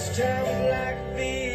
Let's of life.